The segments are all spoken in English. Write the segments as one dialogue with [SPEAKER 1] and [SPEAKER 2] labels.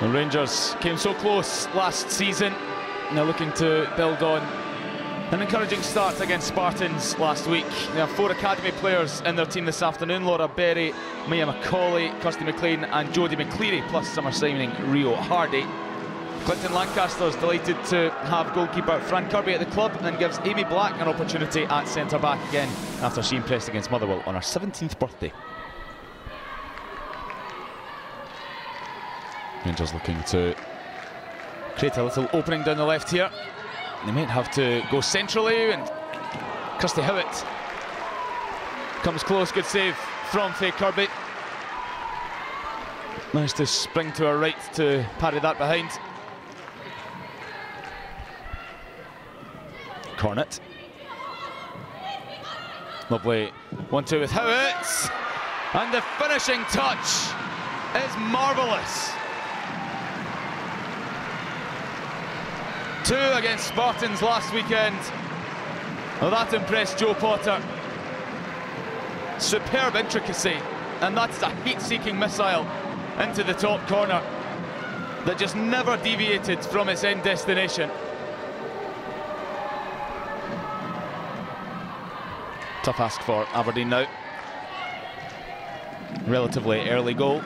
[SPEAKER 1] The Rangers came so close last season. They're looking to build on an encouraging start against Spartans last week. They have four academy players in their team this afternoon. Laura Berry, Mia McAulay, Kirsty McLean and Jodi McLeary, plus summer signing Rio Hardy. Clinton Lancaster is delighted to have goalkeeper Faye Kirby at the club and gives Amy Black an opportunity at centre-back again after she impressed against Motherwell on her 17th birthday. Rangers looking to create a little opening down the left here. They might have to go centrally and Kirsty Howat comes close, good save from Faye Kirby. Managed to spring to her right to parry that behind. Cornet. Lovely one-two with Howitt. And the finishing touch is marvellous. Two against Spartans last weekend. Well, that impressed Jo Potter. Superb intricacy, and that's a heat-seeking missile into the top corner that just never deviated from its end destination. Tough ask for Aberdeen now. Relatively early goal.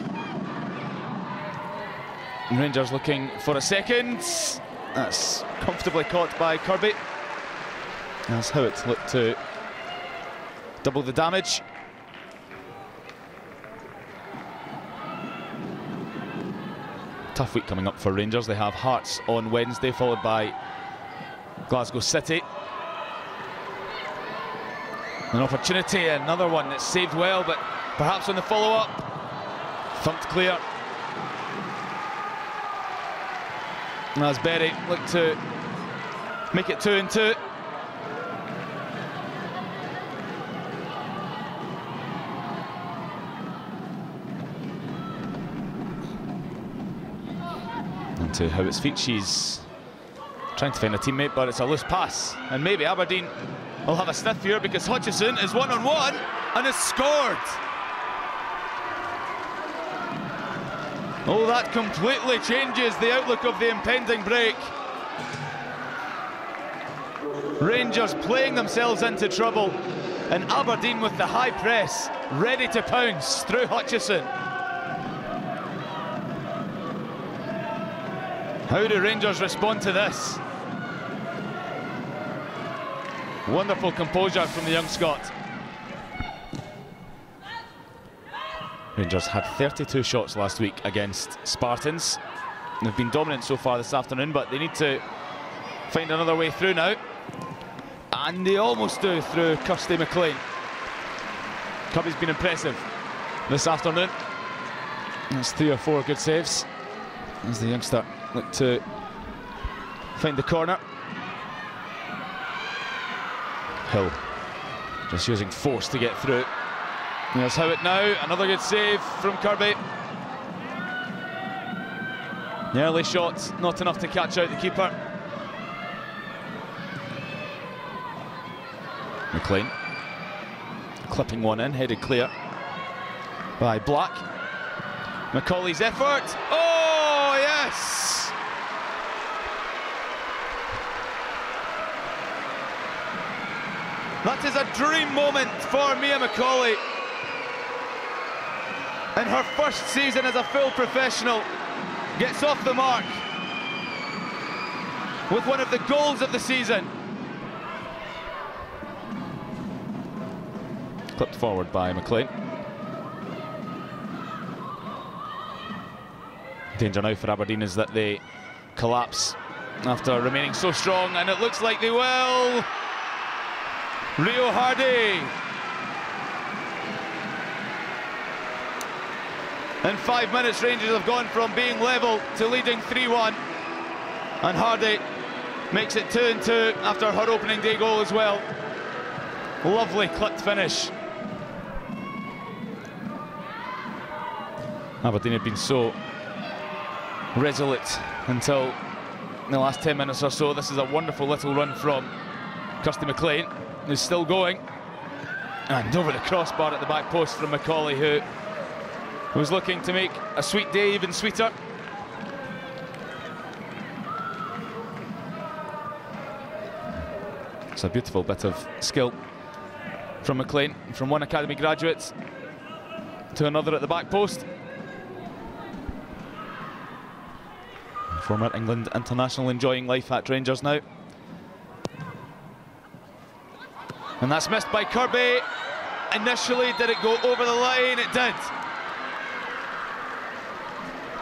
[SPEAKER 1] Rangers looking for a second. That's comfortably caught by Kirby. That's how Howat looked to double the damage. Tough week coming up for Rangers. They have Hearts on Wednesday, followed by Glasgow City. An opportunity, another one that's saved well, but perhaps on the follow-up. Thumped clear. As Berry looked to make it two and two. Into Howat's feet, she's trying to find a teammate, but it's a loose pass. And maybe Aberdeen will have a sniff here because Hutchison is one-on-one -on -one and has scored. Oh, that completely changes the outlook of the impending break. Rangers playing themselves into trouble and Aberdeen with the high press ready to pounce through Hutchison. How do Rangers respond to this? Wonderful composure from the young Scot. Rangers had 32 shots last week against Spartans. They've been dominant so far this afternoon, but they need to find another way through now. And they almost do through Kirsty McLean. Kirby's been impressive this afternoon. That's three or four good saves. As the youngster look to find the corner. Hill just using force to get through. There's Howat now, another good save from Kirby. The early shot, not enough to catch out the keeper. McLean clipping one in, headed clear by Black. McAulay's effort. Oh, yes! That is a dream moment for Mia McAulay. In her first season as a full professional, gets off the mark with one of the goals of the season. Clipped forward by McLean. Danger now for Aberdeen is that they collapse after remaining so strong, and it looks like they will. Rio Hardy. In five minutes, Rangers have gone from being level to leading 3-1. And Hardy makes it 2 and 2 after her opening day goal as well. Lovely clipped finish. Aberdeen have been so resolute until the last 10 minutes or so. This is a wonderful little run from Kirsty McLean, who's still going. And over the crossbar at the back post from McAulay, who who's looking to make a sweet day even sweeter. It's a beautiful bit of skill from McLean, from one academy graduate to another at the back post. Former England international enjoying life at Rangers now. And that's missed by Kirby. Initially, did it go over the line? It did.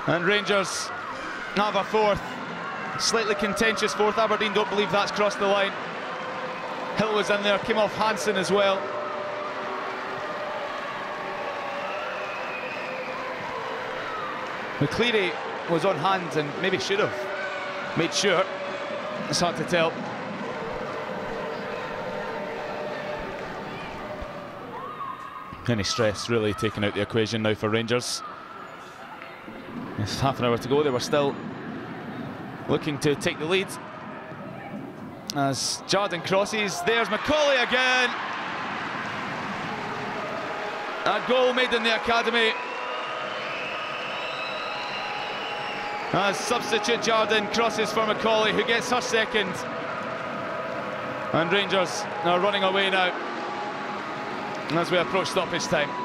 [SPEAKER 1] And Rangers have a fourth. Slightly contentious fourth. Aberdeen don't believe that's crossed the line. Hill was in there, came off Hansen as well. McLeary was on hand and maybe should have made sure. It's hard to tell. Any stress really taken out the equation now for Rangers. It's half an hour to go. They were still looking to take the lead. As Jardine crosses, there's McAulay again. A goal made in the academy. As substitute Jardine crosses for McAulay, who gets her second. And Rangers are running away now as we approach stoppage time.